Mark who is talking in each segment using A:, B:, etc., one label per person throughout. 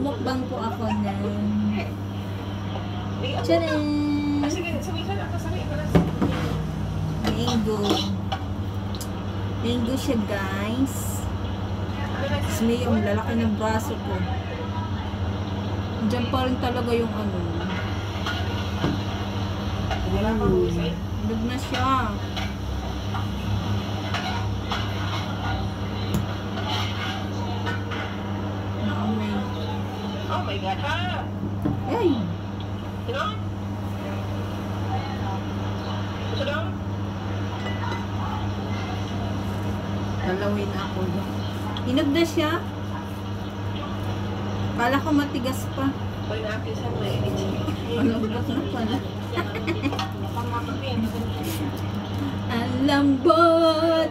A: Mukbang po ako ng... Tcharan! Mango. Mango siya, guys. Tapos may yung lalaki ng braso ko. Diyan pa rin talaga yung ano. Lug na siya.
B: Oh my God, ha?
A: Ay!
B: Sino? Sino?
A: Dalawin ako. Hinog na siya. Kala ko matigas pa.
B: Eh.
A: Malambot na pala. Ang lambot!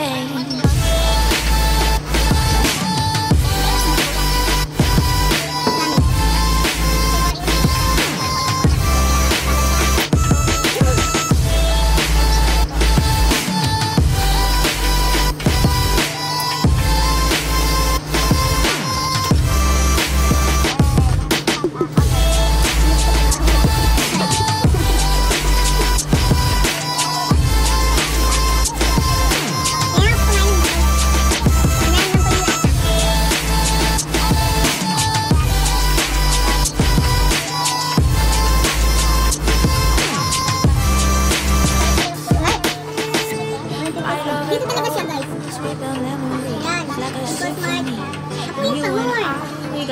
C: Pain.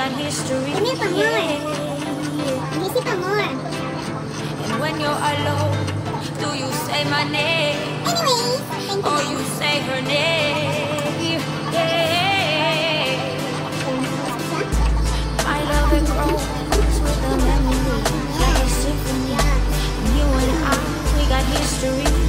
C: I, we got history. Yeah. And when you're alone, do you say my name or you say her name? Yeah. I love it grows with the memories like a symphony. And you and I, we got history.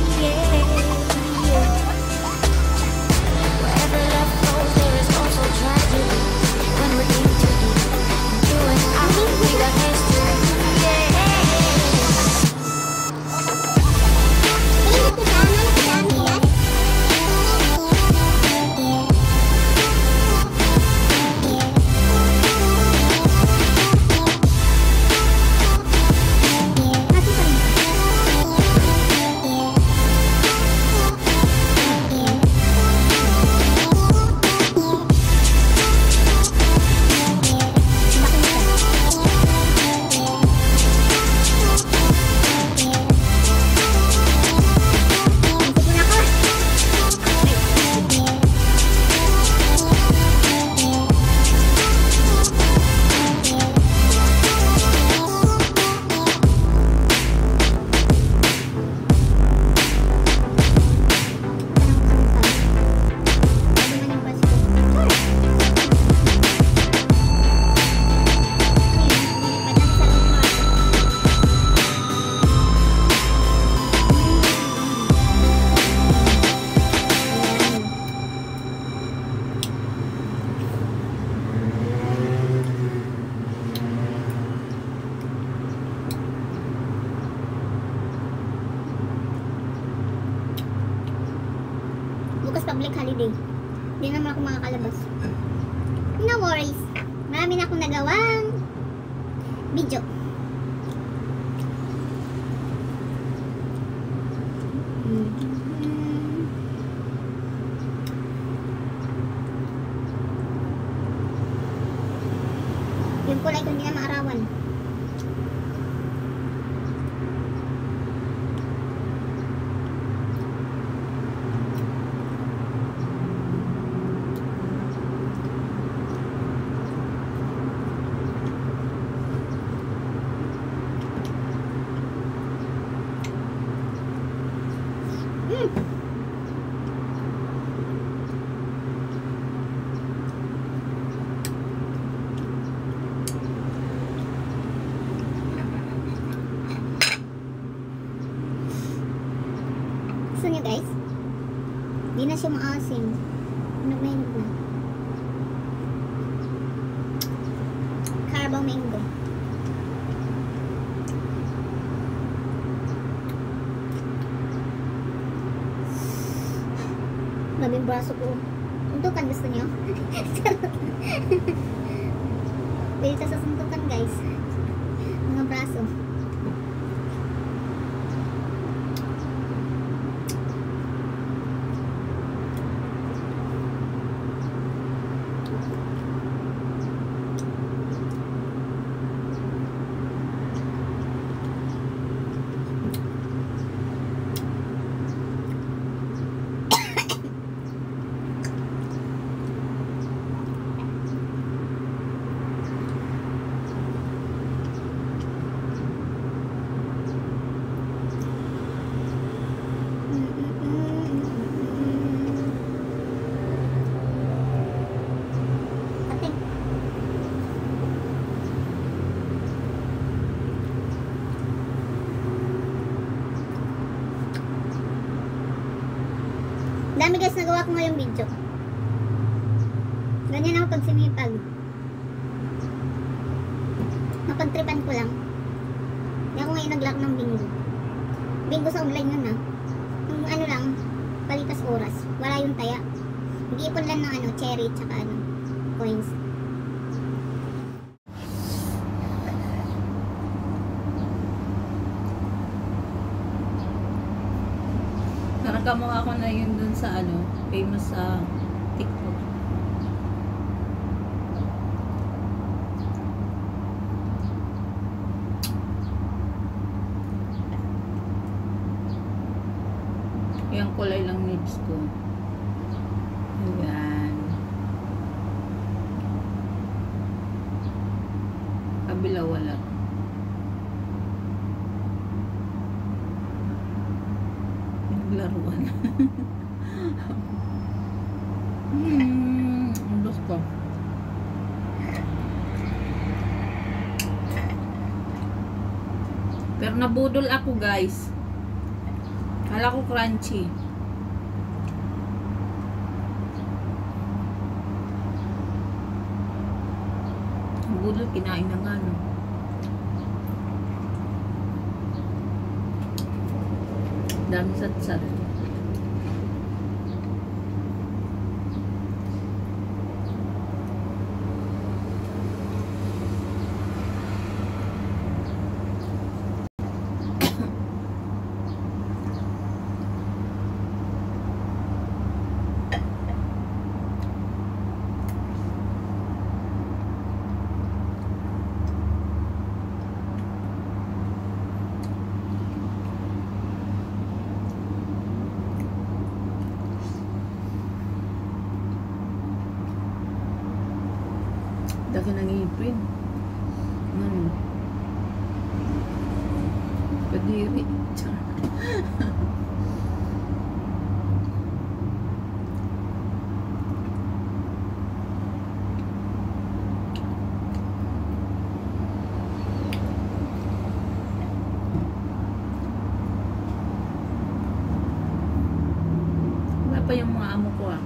D: Naman ako makakalabas. No worries. Marami na akong nagawang video. Yung kulay ko hindi na maarawan. Mm. Gusto niyo guys? Di na siya maasim. Nagmahinog na. Carabao mango. Mabing braso ko. Suntukan gusto niyo? Dito sa suntukan guys. Mga braso. Dami guys nagawa ko ngayong video. Ganyan ako pag sinipag. Mapagtripan ko lang. Hindi ako ngayon nag-lock ng bingo. Bingo sa online yun ah. Yung ano lang, palipas oras. Wala yung taya. Nag-iipon lang ng ano, cherry tsaka ano, coins.
A: Parang kamukha ko na yun dun sa ano, famous sa TikTok. Yung kulay lang lips ko. Ayan. Kabila wala. Naglaruan. hmm, ang gusto. Pero nabudol ako guys. Kala ko crunchy. Nabudol, kinain na nga no. Dami sat-sat. Daki ng ipin. Ano? Kadiri. Char. Wala pa yung mga amo ko ah.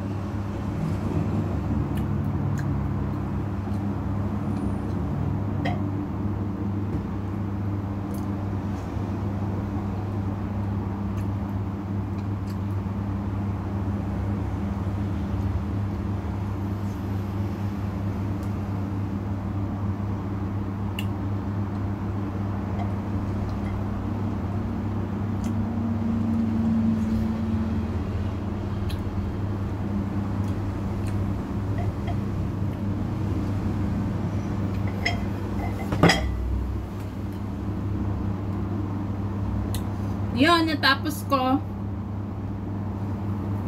A: Yun, natapos ko.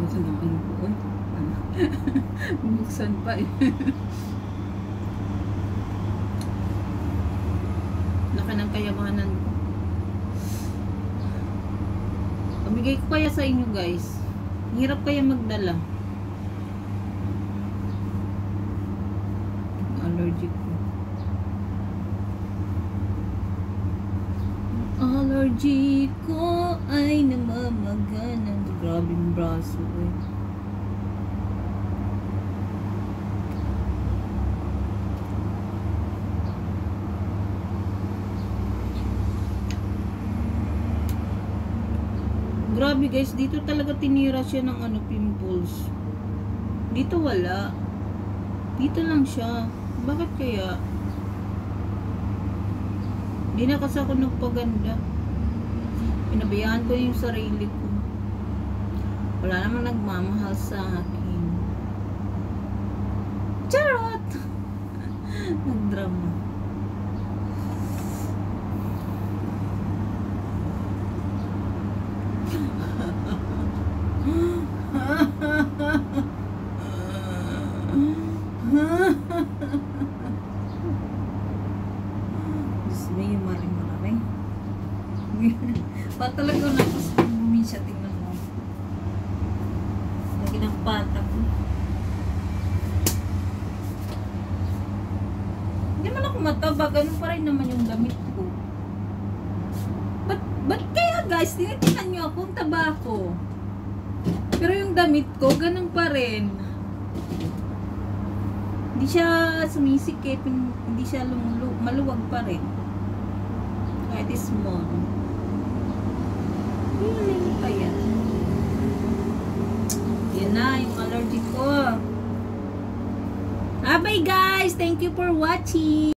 A: Ito na po. Uy, ano? Buksan pa eh. Laki ng kayamanan ko. Pamigay ko kaya sa inyo guys. Hirap kaya magdala. Allergic ko. Allergy ko ay namamagana. Grabe yung braso eh. Grabe guys, dito talaga tinira siya ng ano, pimples. Dito wala. Dito lang siya. Bakit kaya? Di na kasi ako nagpaganda. Pinabayaan ko yung sarili ko. Wala namang nagmamahal sa akin. Charot! Nagdrama. Diyos mo yung maring-maring. Ba't talaga na ako sa bumisya? Tingnan mo. Lagi ng pata ko. Hindi mataba. Ganun pa rin naman yung damit ko. Ba't, ba't kaya guys, tinitingnan nyo ako ang taba ko. Pero yung damit ko, ganun pa rin. Hindi siya sumisikip, hindi siya lumulu, maluwag pa rin. Kahit small. Yun pa yan. Yun na, yung allergy ko. Ah, bye guys! Thank you for watching!